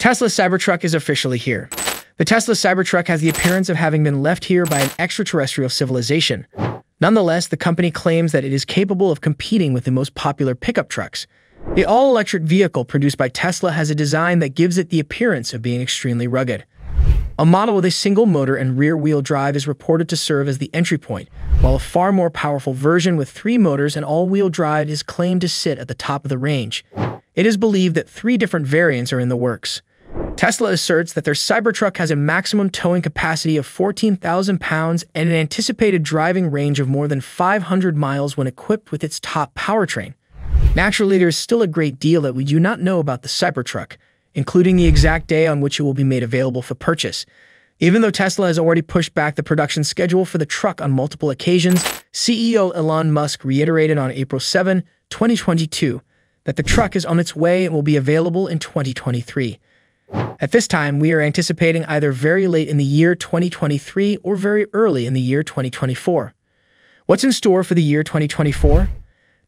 Tesla Cybertruck is officially here. The Tesla Cybertruck has the appearance of having been left here by an extraterrestrial civilization. Nonetheless, the company claims that it is capable of competing with the most popular pickup trucks. The all-electric vehicle produced by Tesla has a design that gives it the appearance of being extremely rugged. A model with a single motor and rear-wheel drive is reported to serve as the entry point, while a far more powerful version with three motors and all-wheel drive is claimed to sit at the top of the range. It is believed that three different variants are in the works. Tesla asserts that their Cybertruck has a maximum towing capacity of 14,000 pounds and an anticipated driving range of more than 500 miles when equipped with its top powertrain. Naturally, there is still a great deal that we do not know about the Cybertruck, including the exact day on which it will be made available for purchase. Even though Tesla has already pushed back the production schedule for the truck on multiple occasions, CEO Elon Musk reiterated on April 7, 2022, that the truck is on its way and will be available in 2023. At this time, we are anticipating either very late in the year 2023 or very early in the year 2024. What's in store for the year 2024?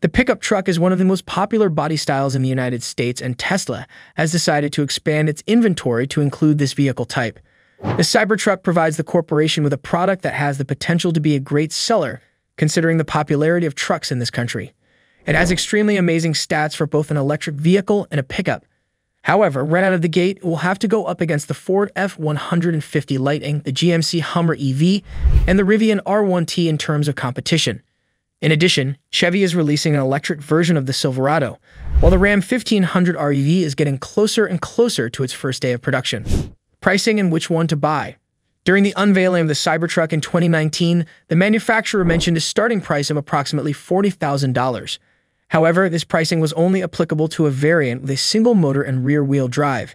The pickup truck is one of the most popular body styles in the United States, and Tesla has decided to expand its inventory to include this vehicle type. The Cybertruck provides the corporation with a product that has the potential to be a great seller, considering the popularity of trucks in this country. It has extremely amazing stats for both an electric vehicle and a pickup, However, right out of the gate, it will have to go up against the Ford F-150 Lightning, the GMC Hummer EV, and the Rivian R1T in terms of competition. In addition, Chevy is releasing an electric version of the Silverado, while the Ram 1500 REV is getting closer and closer to its first day of production. Pricing and which one to buy. During the unveiling of the Cybertruck in 2019, the manufacturer mentioned a starting price of approximately $40,000. However, this pricing was only applicable to a variant with a single motor and rear-wheel drive.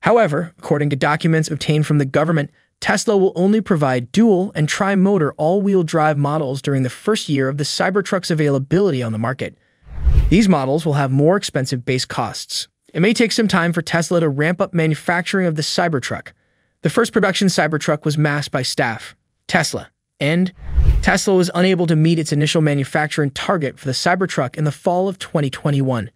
However, according to documents obtained from the government, Tesla will only provide dual and tri-motor all-wheel drive models during the first year of the Cybertruck's availability on the market. These models will have more expensive base costs. It may take some time for Tesla to ramp up manufacturing of the Cybertruck. The first production Cybertruck was masked by staff, Tesla, and Tesla was unable to meet its initial manufacturing target for the Cybertruck in the fall of 2021.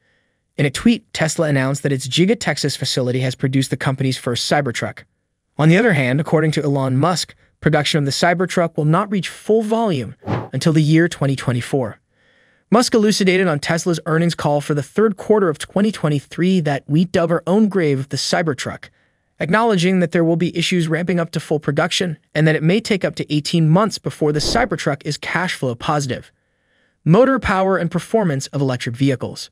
In a tweet, Tesla announced that its Giga Texas facility has produced the company's first Cybertruck. On the other hand, according to Elon Musk, production of the Cybertruck will not reach full volume until the year 2024. Musk elucidated on Tesla's earnings call for the third quarter of 2023 that we dug our own grave of the Cybertruck acknowledging that there will be issues ramping up to full production and that it may take up to 18 months before the Cybertruck is cash flow positive. Motor power and performance of electric vehicles.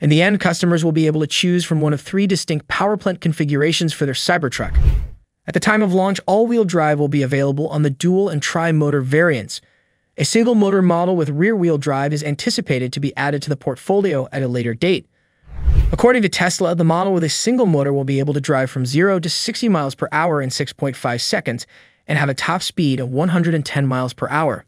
In the end, customers will be able to choose from one of three distinct power plant configurations for their Cybertruck. At the time of launch, all-wheel drive will be available on the dual and tri-motor variants. A single motor model with rear-wheel drive is anticipated to be added to the portfolio at a later date. According to Tesla, the model with a single motor will be able to drive from 0 to 60 miles per hour in 6.5 seconds and have a top speed of 110 miles per hour.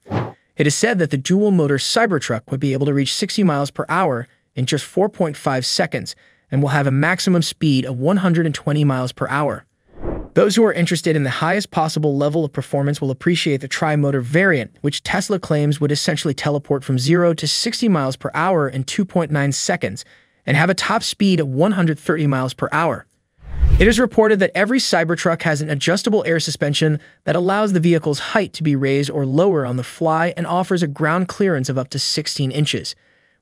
It is said that the dual motor Cybertruck would be able to reach 60 miles per hour in just 4.5 seconds and will have a maximum speed of 120 miles per hour. Those who are interested in the highest possible level of performance will appreciate the tri-motor variant, which Tesla claims would essentially teleport from 0 to 60 miles per hour in 2.9 seconds and have a top speed of 130 miles per hour. It is reported that every Cybertruck has an adjustable air suspension that allows the vehicle's height to be raised or lower on the fly and offers a ground clearance of up to 16 inches.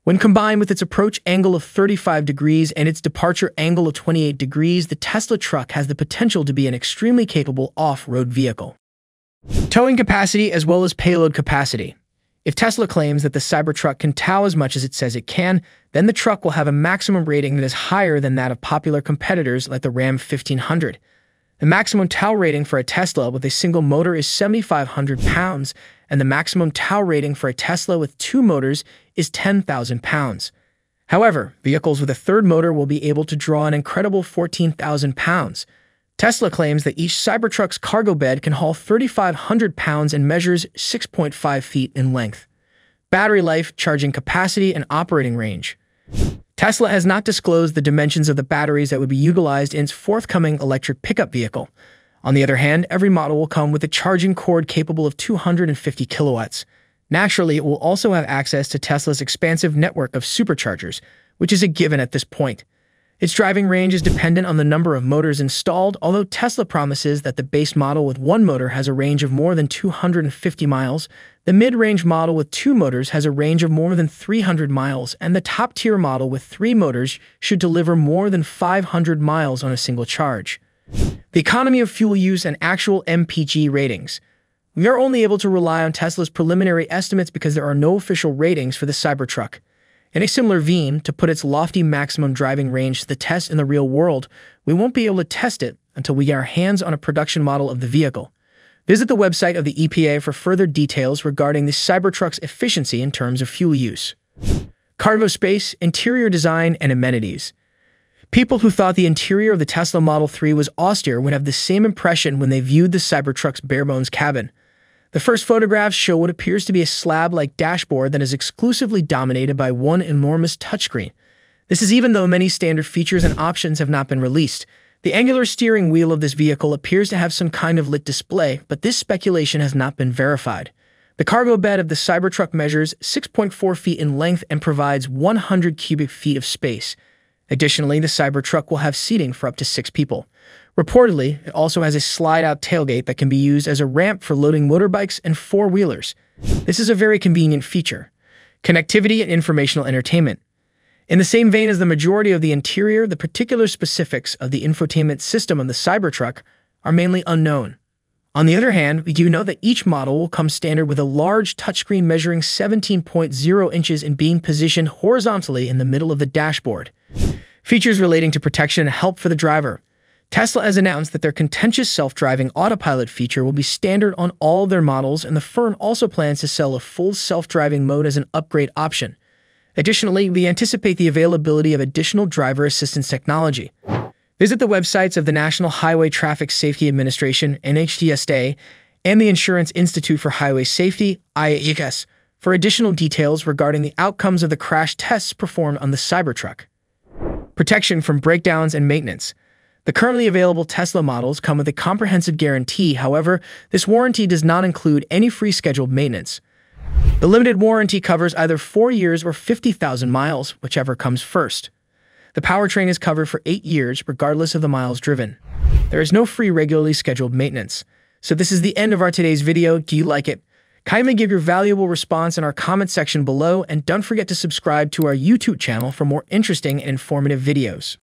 When combined with its approach angle of 35 degrees and its departure angle of 28 degrees, the Tesla truck has the potential to be an extremely capable off-road vehicle. Towing capacity as well as payload capacity. If Tesla claims that the Cybertruck can tow as much as it says it can, then the truck will have a maximum rating that is higher than that of popular competitors like the Ram 1500. The maximum tow rating for a Tesla with a single motor is 7,500 pounds, and the maximum tow rating for a Tesla with two motors is 10,000 pounds. However, vehicles with a third motor will be able to draw an incredible 14,000 pounds. Tesla claims that each Cybertruck's cargo bed can haul 3,500 pounds and measures 6.5 feet in length. Battery life, charging capacity, and operating range. Tesla has not disclosed the dimensions of the batteries that would be utilized in its forthcoming electric pickup vehicle. On the other hand, every model will come with a charging cord capable of 250 kilowatts. Naturally, it will also have access to Tesla's expansive network of superchargers, which is a given at this point. Its driving range is dependent on the number of motors installed, although Tesla promises that the base model with one motor has a range of more than 250 miles, the mid-range model with two motors has a range of more than 300 miles, and the top-tier model with three motors should deliver more than 500 miles on a single charge. The economy of fuel use and actual MPG ratings. We are only able to rely on Tesla's preliminary estimates because there are no official ratings for the Cybertruck. In a similar vein, to put its lofty maximum driving range to the test in the real world, we won't be able to test it until we get our hands on a production model of the vehicle. Visit the website of the EPA for further details regarding the Cybertruck's efficiency in terms of fuel use. Cargo space, interior design, and amenities. People who thought the interior of the Tesla Model 3 was austere would have the same impression when they viewed the Cybertruck's barebones cabin. The first photographs show what appears to be a slab-like dashboard that is exclusively dominated by one enormous touchscreen. This is even though many standard features and options have not been released. The angular steering wheel of this vehicle appears to have some kind of lit display, but this speculation has not been verified. The cargo bed of the Cybertruck measures 6.4 feet in length and provides 100 cubic feet of space. Additionally, the Cybertruck will have seating for up to six people. Reportedly, it also has a slide-out tailgate that can be used as a ramp for loading motorbikes and four-wheelers. This is a very convenient feature. Connectivity and informational entertainment. In the same vein as the majority of the interior, the particular specifics of the infotainment system on the Cybertruck are mainly unknown. On the other hand, we do know that each model will come standard with a large touchscreen measuring 17.0 inches and being positioned horizontally in the middle of the dashboard. Features relating to protection and help for the driver. Tesla has announced that their contentious self-driving autopilot feature will be standard on all their models, and the firm also plans to sell a full self-driving mode as an upgrade option. Additionally, we anticipate the availability of additional driver assistance technology. Visit the websites of the National Highway Traffic Safety Administration, NHTSA, and the Insurance Institute for Highway Safety, IIHS, for additional details regarding the outcomes of the crash tests performed on the Cybertruck. Protection from breakdowns and maintenance. The currently available Tesla models come with a comprehensive guarantee, however, this warranty does not include any free scheduled maintenance. The limited warranty covers either 4 years or 50,000 miles, whichever comes first. The powertrain is covered for 8 years, regardless of the miles driven. There is no free regularly scheduled maintenance. So this is the end of our today's video. Do you like it? Kindly give your valuable response in our comment section below, and don't forget to subscribe to our YouTube channel for more interesting and informative videos.